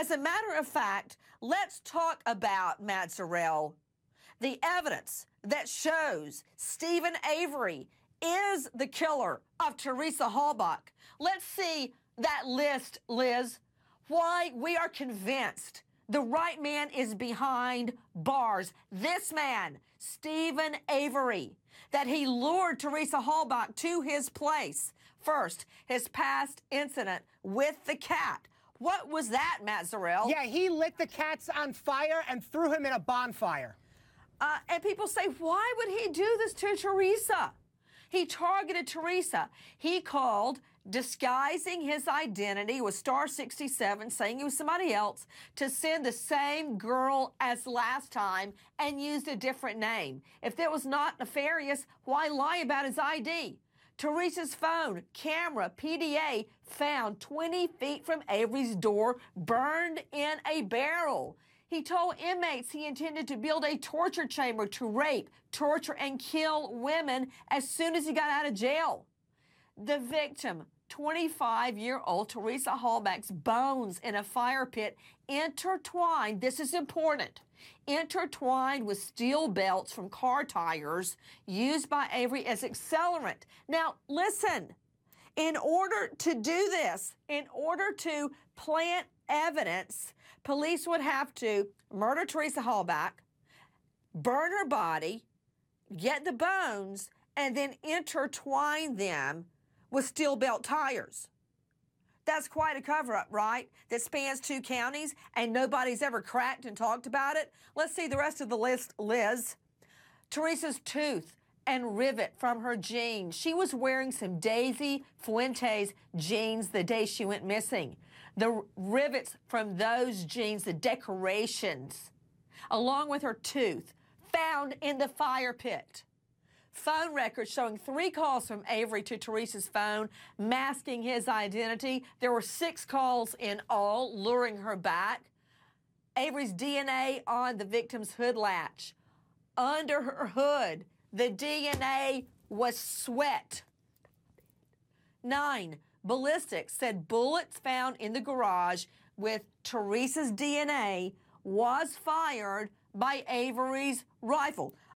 As a matter of fact, let's talk about Matt Zarrell. The evidence that shows Steven Avery is the killer of Teresa Halbach. Let's see that list, Liz. Why we are convinced the right man is behind bars. This man, Steven Avery, that he lured Teresa Halbach to his place. First, his past incident with the cat. What was that, Matt Zarrell? Yeah, he lit the cats on fire and threw him in a bonfire. Uh, and people say, why would he do this to Teresa? He targeted Teresa. He called disguising his identity with Star 67, saying he was somebody else, to send the same girl as last time and used a different name. If that was not nefarious, why lie about his ID? Teresa's phone, camera, PDA found 20 feet from Avery's door, burned in a barrel. He told inmates he intended to build a torture chamber to rape, torture, and kill women as soon as he got out of jail. The victim, 25 year old Teresa Halbach's bones in a fire pit intertwined, this is important, intertwined with steel belts from car tires used by Avery as accelerant. Now, listen, in order to do this, in order to plant evidence, police would have to murder Teresa Halbach, burn her body, get the bones, and then intertwine them with steel belt tires. That's quite a cover up, right? That spans two counties and nobody's ever cracked and talked about it. Let's see the rest of the list, Liz. Teresa's tooth and rivet from her jeans. She was wearing some Daisy Fuentes jeans the day she went missing. The rivets from those jeans, the decorations, along with her tooth, found in the fire pit phone records showing three calls from Avery to Teresa's phone, masking his identity. There were six calls in all, luring her back. Avery's DNA on the victim's hood latch. Under her hood, the DNA was sweat. Nine, ballistics said bullets found in the garage with Teresa's DNA was fired by Avery's rifle.